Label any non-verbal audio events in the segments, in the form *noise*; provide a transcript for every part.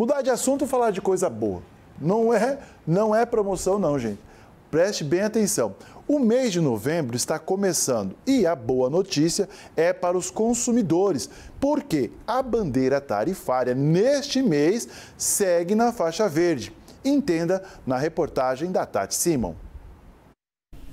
Mudar de assunto e falar de coisa boa. Não é, não é promoção não, gente. Preste bem atenção. O mês de novembro está começando e a boa notícia é para os consumidores, porque a bandeira tarifária neste mês segue na faixa verde. Entenda na reportagem da Tati Simon.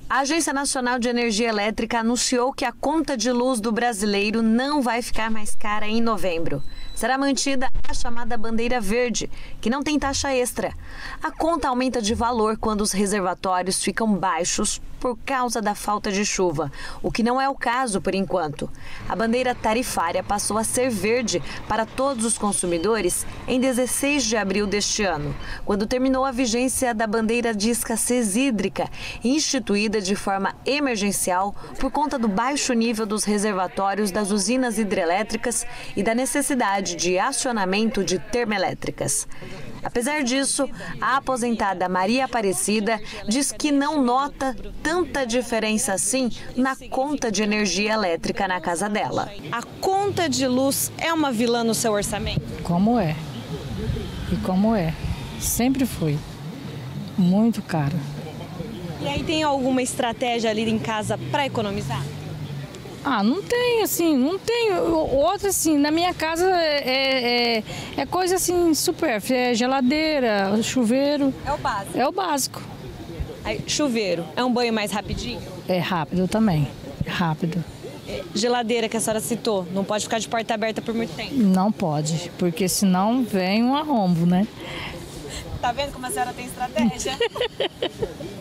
A Agência Nacional de Energia Elétrica anunciou que a conta de luz do brasileiro não vai ficar mais cara em novembro. Será mantida a chamada bandeira verde, que não tem taxa extra. A conta aumenta de valor quando os reservatórios ficam baixos por causa da falta de chuva, o que não é o caso por enquanto. A bandeira tarifária passou a ser verde para todos os consumidores em 16 de abril deste ano, quando terminou a vigência da bandeira de escassez hídrica, instituída de forma emergencial por conta do baixo nível dos reservatórios das usinas hidrelétricas e da necessidade de acionamento de termoelétricas. Apesar disso, a aposentada Maria Aparecida diz que não nota tanta diferença assim na conta de energia elétrica na casa dela. A conta de luz é uma vilã no seu orçamento? Como é? E como é? Sempre foi. Muito caro. E aí tem alguma estratégia ali em casa para economizar? Ah, não tem, assim, não tem. Outra, assim, na minha casa é, é, é coisa assim, super. É geladeira, chuveiro. É o básico. É o básico. Aí, chuveiro, é um banho mais rapidinho? É rápido também, rápido. É, geladeira que a senhora citou, não pode ficar de porta aberta por muito tempo? Não pode, porque senão vem um arrombo, né? Tá vendo como a senhora tem estratégia? *laughs*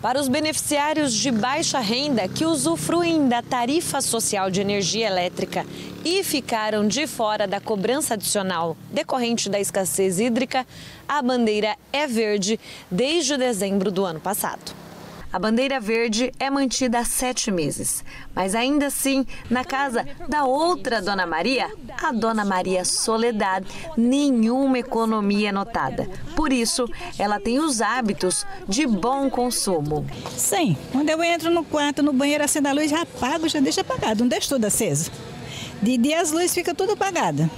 Para os beneficiários de baixa renda que usufruem da tarifa social de energia elétrica e ficaram de fora da cobrança adicional decorrente da escassez hídrica, a bandeira é verde desde dezembro do ano passado. A bandeira verde é mantida há sete meses, mas ainda assim, na casa da outra Dona Maria, a Dona Maria Soledad, nenhuma economia é notada. Por isso, ela tem os hábitos de bom consumo. Sim, quando eu entro no quarto, no banheiro, acendo a luz, já apago, já deixo apagado, não deixo tudo aceso. De dia as luzes ficam tudo apagadas,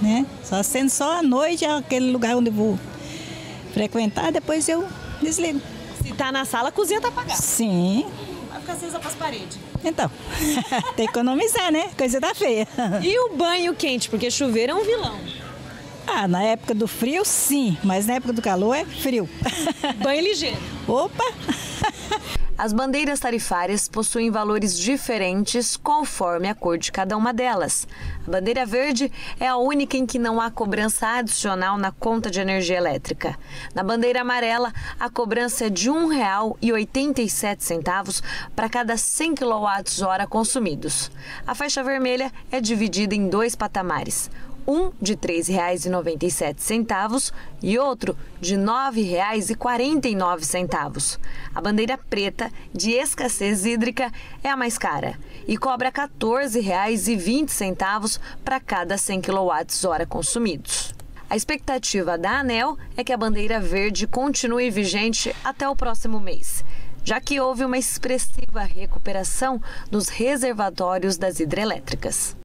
né? Só acendo só à noite, aquele lugar onde eu vou frequentar, depois eu desligo. Se tá na sala, a cozinha tá apagada. Sim. Vai ficar acesa pras paredes. Então, *laughs* tem que economizar, né? Coisa da feia. E o banho quente, porque chuveiro é um vilão. Ah, na época do frio, sim, mas na época do calor é frio. Banho ligeiro. *laughs* Opa! As bandeiras tarifárias possuem valores diferentes conforme a cor de cada uma delas. A bandeira verde é a única em que não há cobrança adicional na conta de energia elétrica. Na bandeira amarela, a cobrança é de R$ 1,87 para cada 100 kWh consumidos. A faixa vermelha é dividida em dois patamares um de R$ 3,97 e outro de R$ 9,49. A bandeira preta de escassez hídrica é a mais cara e cobra R$ 14,20 para cada 100 kWh consumidos. A expectativa da ANEL é que a bandeira verde continue vigente até o próximo mês já que houve uma expressiva recuperação dos reservatórios das hidrelétricas.